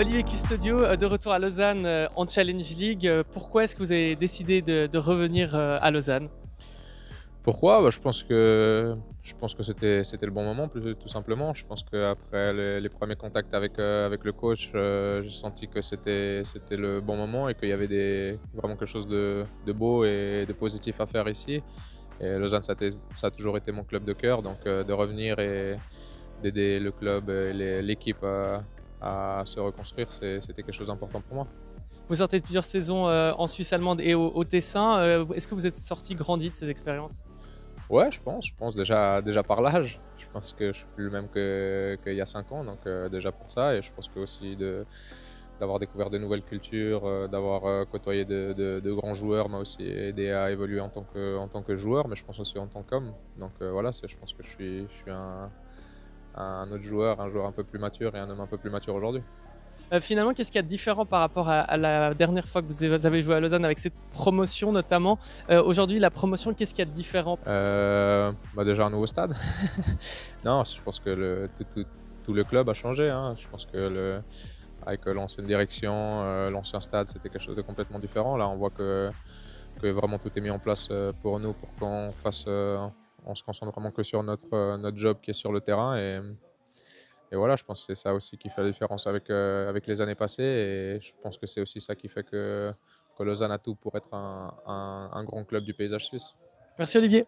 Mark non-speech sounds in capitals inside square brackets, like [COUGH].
Olivier Custodio, euh, de retour à Lausanne euh, en Challenge League. Euh, pourquoi est-ce que vous avez décidé de, revenir à Lausanne? Pourquoi? Bah, Je pense que, que c'était, le bon moment, tout simplement. Je pense qu'après les, les premiers contacts avec, avec le coach, j'ai senti que c'était, le bon moment et qu'il y avait vraiment quelque chose de, de, beau et de positif à faire ici. Et Lausanne, ça a toujours été mon club de cœur, donc de revenir et d'aider le club et l'équipe à, à se reconstruire, c'était quelque chose d'important pour moi. Vous sortez de plusieurs saisons euh, en Suisse allemande et au, Tessin. Euh, est-ce que vous êtes sorti grandi de ces expériences? Ouais, je pense. Je pense déjà, déjà par l'âge. Je pense que je suis plus le même qu'il y a 5 ans, donc euh, déjà pour ça. Et je pense que aussi de, d'avoir découvert de nouvelles cultures, d'avoir côtoyé de, de, grands joueurs m'a aussi aidé à évoluer en tant que, en tant que joueur, mais je pense aussi en tant qu'homme. Donc voilà, je pense que je suis, je suis un, un autre joueur, un joueur un peu plus mature et un homme un peu plus mature aujourd'hui. Euh, finalement, qu'est-ce qu'il y a de différent par rapport à, la dernière fois que vous avez joué à Lausanne avec cette promotion notamment euh, Aujourd'hui, la promotion, qu'est-ce qu'il y a de différent euh, bah Déjà un nouveau stade. [LAUGHS] non, je pense que le, tout, le club a changé. Hein. Je pense que le, avec l'ancienne direction, l'ancien stade, c'était quelque chose de complètement différent. Là, on voit que, que vraiment tout est mis en place pour nous, pour qu'on fasse on se concentre vraiment que sur notre, euh, notre job qui est sur le terrain. Et, et voilà, je pense que c'est ça aussi qui fait la différence avec, euh, avec les années passées. Et je pense que c'est aussi ça qui fait que, que Lausanne a tout pour être un, un, un grand club du paysage suisse. Merci Olivier.